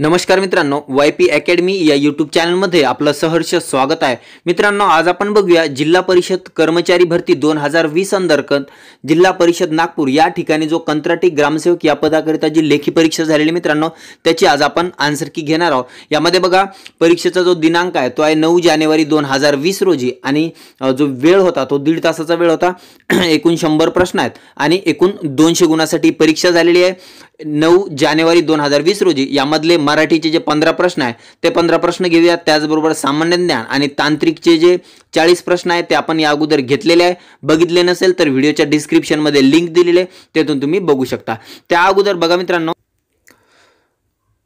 नमस्कार मित्रांनो Y P academy या यूट्यूब चॅनलमध्ये आपलं सहर्ष स्वागत आहे. मित्रांनो आज आपण बघूया जिल्हा परिषद कर्मचारी भरती दोन हजार वीस अंतर्गत जिल्हा परिषद नागपूर या ठिकाणी जो कंत्राटी ग्रामसेवक या पदाकरिता जी लेखी परीक्षा झालेली मित्रांनो त्याची आज आपण आन्सर की घेणार आहोत. यामध्ये बघा परीक्षेचा जो दिनांक आहे तो आहे नऊ जानेवारी दोन हजार वीस रोजी आणि जो वेळ होता तो दीड तासाचा वेळ होता. एकूण शंभर प्रश्न आहेत आणि एकूण दोनशे गुणासाठी परीक्षा झालेली आहे. नऊ जानेवारी दोन हजार वीस रोजी यामधले मराठीचे जे पंधरा प्रश्न आहे ते पंधरा प्रश्न घेऊयात. त्याचबरोबर सामान्य ज्ञान आणि तांत्रिकचे जे चाळीस प्रश्न आहेत ते आपण या अगोदर घेतलेले आहे. बघितले नसेल तर व्हिडिओच्या डिस्क्रिप्शनमध्ये लिंक दिलेली आहे त्यातून तुम्ही बघू शकता. त्या अगोदर बघा मित्रांनो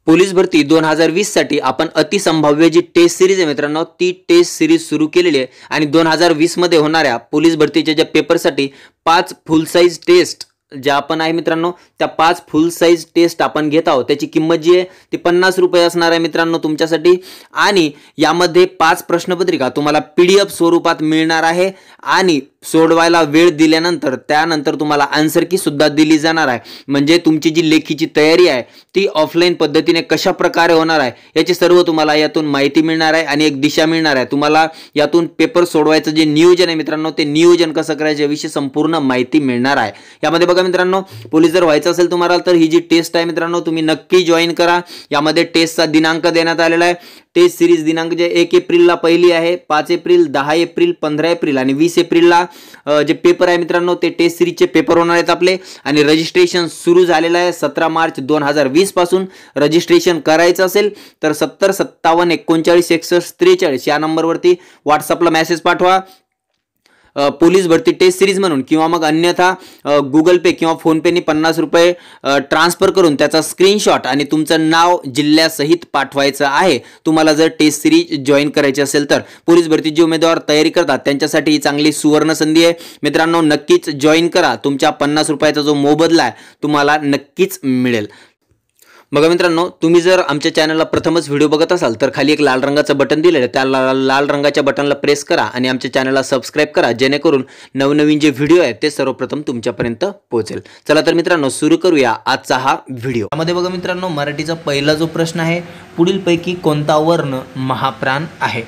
पोलीस भरती दोन हजार वीससाठी आपण अतिसंभाव्य जी टेस्ट सिरीज आहे मित्रांनो ती टेस्ट सिरीज सुरू केलेली आहे. आणि दोन हजार वीसमध्ये होणाऱ्या पोलीस भरतीच्या ज्या पेपरसाठी पाच फुल साईज टेस्ट ज्या आपण आहे मित्रांनो त्या पाच फुल साईज टेस्ट आपण घेत आहोत. त्याची किंमत जी आहे ती पन्नास रुपये असणार आहे मित्रांनो तुमच्यासाठी. आणि यामध्ये पाच प्रश्नपत्रिका तुम्हाला पी डी एफ स्वरूपात मिळणार आहे. आणि सोडवायला वेळ दिल्यानंतर त्यानंतर तुम्हाला आन्सर की सुद्धा दिली जाणार आहे. म्हणजे तुमची जी लेखीची तयारी आहे ती ऑफलाईन पद्धतीने कशा प्रकारे होणार आहे याची सर्व तुम्हाला यातून माहिती मिळणार आहे आणि एक दिशा मिळणार आहे. तुम्हाला यातून पेपर सोडवायचं जे नियोजन आहे मित्रांनो ते नियोजन कसं करायचं याविषयी संपूर्ण माहिती मिळणार आहे. यामध्ये बघा मित्रांनो पोलीस जर व्हायचं असेल तुम्हाला तर ही जी टेस्ट आहे मित्रांनो तुम्ही नक्की जॉईन करा. यामध्ये टेस्टचा दिनांक देण्यात आलेला आहे. टेस्ट सिरीज दिनांक जे एक एप्रिलला पहिली आहे पाच एप्रिल दहा एप्रिल पंधरा एप्रिल आणि वीस एप्रिलला जे पेपर आहे मित्रांनो ते टेस्ट सिरीजचे पेपर होणार आहेत आपले. आणि रजिस्ट्रेशन सुरू झालेलं आहे सतरा मार्च दोन हजार वीसपासून रजिस्ट्रेशन करायचं असेल तर सत्तर सत्तावन्न एकोणचाळीस एकसष्ट त्रेचाळीस या नंबरवरती व्हॉट्सअपला मेसेज पाठवा. पोलीस भरती टेस्ट सिरीज म्हणून किंवा मग अन्यथा गुगल पे किंवा फोनपेनी पन्नास रुपये ट्रान्सफर करून त्याचा स्क्रीनशॉट आणि तुमचं नाव जिल्ह्यासहित पाठवायचं आहे. तुम्हाला जर टेस्ट सिरीज जॉईन करायची असेल तर पोलीस भरती जे उमेदवार तयारी करतात. त्यांच्यासाठी ही चांगली सुवर्ण संधी आहे. मित्रांनो नक्कीच जॉईन करा. तुमच्या पन्नास रुपयाचा जो मोबदला आहे तुम्हाला नक्कीच मिळेल. बघा मित्रांनो तुम्ही जर आमच्या चॅनलला प्रथमच व्हिडिओ बघत असाल तर खाली एक लाल रंगाचं बटन दिलेलं त्या लाल लाल रंगाच्या बटनला प्रेस करा आणि आमच्या चॅनलला सबस्क्राईब करा जेणेकरून नवनवीन जे व्हिडिओ आहेत ते सर्वप्रथम तुमच्यापर्यंत पोहोचेल. चला तर मित्रांनो सुरू करूया आजचा हा व्हिडिओ त्यामध्ये बघा मित्रांनो मराठीचा पहिला जो प्रश्न आहे पुढीलपैकी कोणता वर्ण महाप्राण आहे?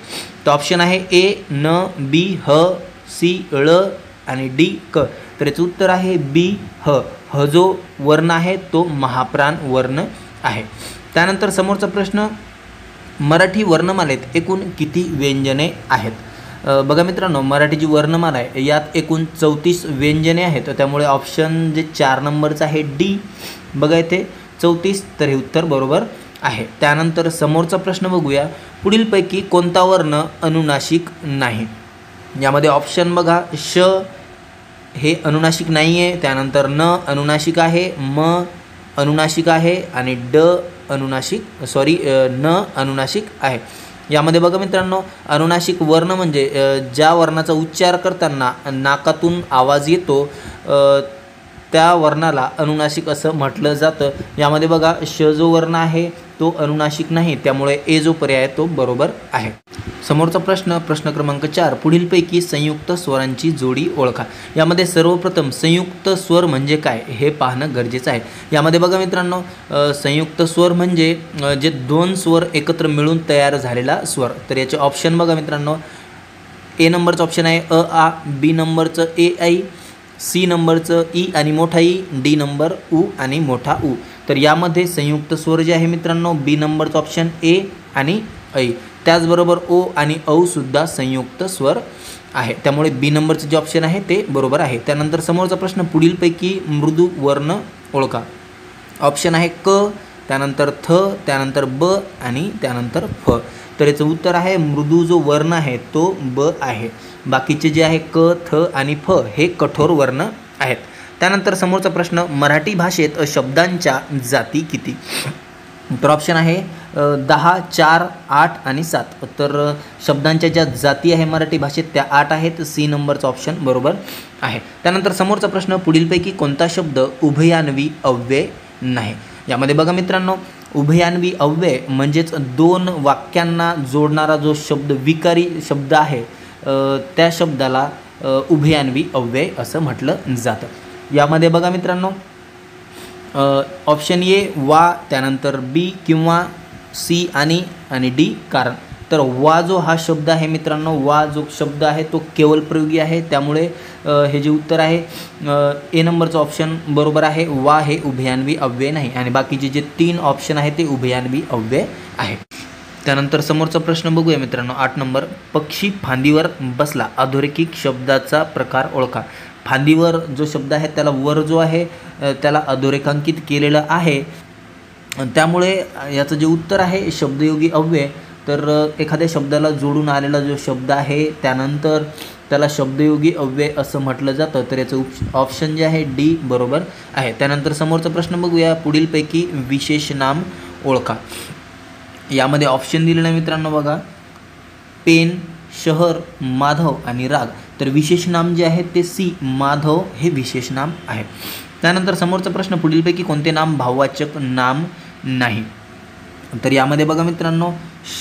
तो ऑप्शन आहे ए न बी ह सी ळ आणि डी क. तर याचं उत्तर आहे बी ह. ह जो वर्ण आहे तो महाप्राण वर्ण आहे. त्यानंतर समोरचा प्रश्न मराठी वर्णमालेत एकूण किती व्यंजने आहेत? बघा मित्रांनो मराठी जी वर्णमाला आहे यात एकूण चौतीस व्यंजने आहेत. त्यामुळे ऑप्शन जे चार नंबरचं आहे डी. बघा इथे चौतीस तर हे उत्तर बरोबर आहे. त्यानंतर समोरचा प्रश्न बघूया पुढीलपैकी कोणता वर्ण अनुनाशिक नाही? यामध्ये ऑप्शन बघा श. हे अनुनाशिक नाही आहे त्यानंतर न अनुनाशिक आहे म. अनुनाशिक आहे आणि ड अनुनाशिक सॉरी न अनुनाशिक आहे. यामध्ये बघा मित्रांनो अनुनाशिक वर्ण म्हणजे ज्या वर्णाचा उच्चार करताना नाकातून आवाज येतो त्या वर्णाला अनुनाशिक असं म्हटलं जातं. यामध्ये बघा श जो वर्ण आहे तो अनुनाशिक नाही त्यामुळे ए जो पर्याय आहे तो बरोबर आहे. समोरचा प्रश्न प्रश्न क्रमांक चार पुढीलपैकी संयुक्त स्वरांची जोडी ओळखा. यामध्ये सर्वप्रथम संयुक्त स्वर म्हणजे काय हे पाहणं गरजेचं आहे. यामध्ये बघा मित्रांनो संयुक्त स्वर म्हणजे जे दोन स्वर एकत्र मिळून तयार झालेला स्वर. तर याचे ऑप्शन बघा मित्रांनो. ए नंबरचं ऑप्शन आहे अ आ बी नंबरचं ए आई सी नंबरचं ई आणि मोठा ई डी नंबर उ आणि मोठा ऊ तर यामध्ये संयुक्त स्वर जे आहे मित्रांनो बी नंबरचं ऑप्शन ए आणि ऐ त्याचबरोबर ओ आणि औ सुद्धा संयुक्त स्वर आहे. त्यामुळे बी नंबरचं जे ऑप्शन आहे ते बरोबर आहे. त्यानंतर समोरचा प्रश्न पुढीलपैकी मृदू वर्ण ओळखा. ऑप्शन आहे क त्यानंतर थ त्यानंतर ब आणि त्यानंतर फ. तर याचं उत्तर आहे मृदू जो वर्ण आहे तो ब आहे. बाकीचे जे आहे क थ आणि फ हे कठोर वर्ण आहेत. त्यानंतर समोरचा प्रश्न मराठी भाषेत शब्दांच्या जाती किती? तर ऑप्शन आहे दहा चार आठ आणि सात. तर शब्दांच्या ज्या जाती आहे मराठी भाषेत त्या आठ आहेत. सी नंबरचा ऑप्शन बरोबर आहे. त्यानंतर समोरचा प्रश्न पुढीलपैकी कोणता शब्द उभयान्वी अव्यय नाही? यामध्ये बघा मित्रांनो उभयान्वी अव्यय म्हणजेच दोन वाक्यांना जोडणारा जो शब्द विकारी शब्द आहे त्या शब्दाला उभयान्वी अव्यय असं म्हटलं जातं. यामध्ये बघा मित्रांनो ऑप्शन ए वा त्यानंतर बी किंवा सी आणि आणि डी कारण. तर वा जो हा शब्द आहे मित्रांनो वा जो शब्द आहे तो केवळ प्रयोगी आहे. त्यामुळे हे जे उत्तर आहे ए नंबरचं ऑप्शन बरोबर आहे. वा हे उभयान्वी अव्यय नाही. आणि बाकीचे जे तीन ऑप्शन आहे ते उभयान्वी अव्यय आहे. त्यानंतर समोरचा प्रश्न बघूया मित्रांनो. आठ नंबर. पक्षी फांदीवर बसला. अधोरेखित शब्दाचा प्रकार ओळखा. फांदीवर जो शब्द आहे त्याला वर जो आहे त्याला अधोरेखांकित केलेलं आहे. त्यामुळे याचं जे उत्तर आहे शब्दयोगी अव्यय. तर एखाद्या शब्दाला जोडून आलेला जो शब्द आहे त्यानंतर त्याला शब्दयोगी अव्यय असं म्हटलं जातं. तर याचं उप ऑप्शन जे आहे डी बरोबर आहे. त्यानंतर समोरचा प्रश्न बघूया. पुढीलपैकी विशेष नाम ओळखा. यामध्ये ऑप्शन दिलेलं आहे मित्रांनो बघा. पेन शहर माधव आणि राग. तर विशेष नाम जे आहे ते सी माधव हे विशेष नाम आहे. त्यानंतर समोरचा प्रश्न पुढीलपैकी कोणते नाम भाववाचक नाम नाही? तर यामध्ये बघा मित्रांनो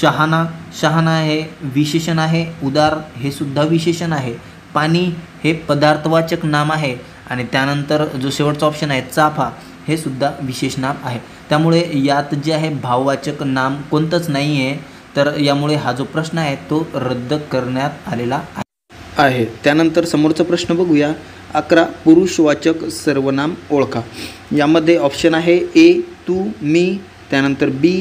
शहाणा शहाणा हे विशेषण आहे उदार हे सुद्धा विशेषण आहे पाणी हे पदार्थवाचक नाम आहे आणि त्यानंतर जो शेवटचा ऑप्शन आहे चाफा हे सुद्धा विशेष नाम आहे. त्यामुळे यात जे आहे भाववाचक नाम कोणतंच नाही आहे तर यामुळे हा जो प्रश्न आहे तो रद्द करण्यात आलेला आहे. त्यानंतर समोरचा प्रश्न बघूया. अकरा पुरुषवाचक सर्वनाम ओळखा. यामध्ये ऑप्शन आहे ए तू मी त्यानंतर बी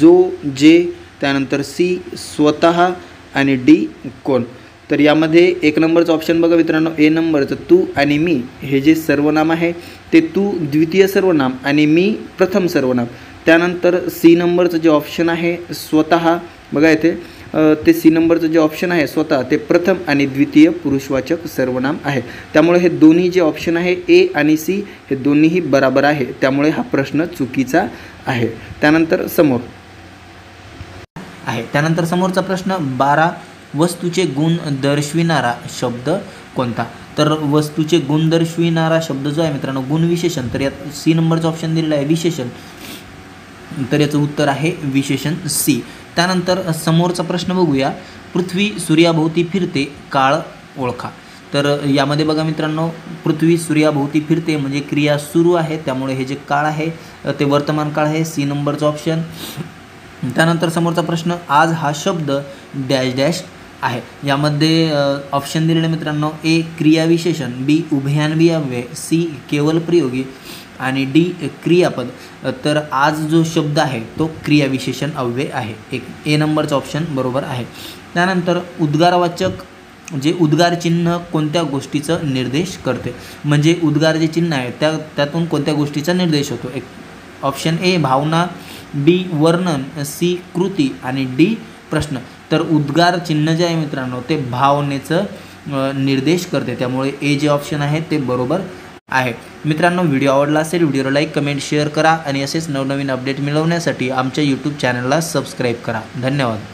जो जे त्यानंतर सी स्वतः आणि डी कोण. तर यामध्ये एक नंबरचं ऑप्शन बघा मित्रांनो ए नंबरचं तू आणि मी हे जे सर्वनाम आहे ते तू द्वितीय सर्वनाम आणि मी प्रथम सर्वनाम. त्यानंतर सी नंबरचं जे ऑप्शन आहे स्वतः बघा येथे ते सी नंबरचं जे ऑप्शन आहे स्वतः ते प्रथम आणि द्वितीय पुरुषवाचक सर्वनाम आहे. त्यामुळे हे दोन्ही जे ऑप्शन आहे ए आणि सी हे दोन्हीही बराबर आहे. त्यामुळे हा प्रश्न चुकीचा आहे. त्यानंतर समोर. आहे. त्यानंतर समोरचा प्रश्न बारा वस्तूचे गुण दर्शविणारा शब्द कोणता? तर वस्तूचे गुण दर्शविणारा शब्द जो आहे मित्रांनो गुणविशेषण तर यात सी नंबरचं ऑप्शन दिलेलं आहे विशेषण. तर याचं उत्तर आहे विशेषण सी त्यानंतर समोरचा प्रश्न बघूया. पृथ्वी सूर्याभोवती फिरते काळ ओळखा. तर यामध्ये बघा मित्रांनो पृथ्वी सूर्याभोवती फिरते म्हणजे क्रिया सुरू आहे त्यामुळे हे जे काळ आहे ते वर्तमान काळ आहे सी नंबरचं ऑप्शन त्यानंतर समोरचा प्रश्न आज हा शब्द डॅश डॅश आहे. यामध्ये ऑप्शन दिलेले मित्रांनो ए क्रियाविशेषण बी उभयान्वी सी केवल प्रयोगी आणि डी क्रियापद. तर आज जो शब्द आहे तो क्रियाविशेषण अव्यय आहे. एक ए नंबरचं ऑप्शन बरोबर आहे. त्यानंतर उद्गारवाचक जे उद्गार चिन्ह कोणत्या गोष्टीचं निर्देश करते? म्हणजे उद्गार जे चिन्ह आहे त्या त्यातून कोणत्या गोष्टीचा निर्देश होतो? एक ऑप्शन ए भावना बी वर्णन सी कृती आणि डी प्रश्न. तर उद्गार चिन्ह जे आहे मित्रांनो ते भावनेचं निर्देश करते. त्यामुळे ए जे ऑप्शन आहे ते बरोबर आहे. मित्रांनो व्हिडिओ आवडला असेल व्हिडिओला लाईक कमेंट शेअर करा आणि असेच नवनवीन अपडेट मिळवण्यासाठी आमच्या यूट्यूब चॅनलला सबस्क्राईब करा. धन्यवाद.